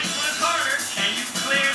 Franklin harder. can you clear?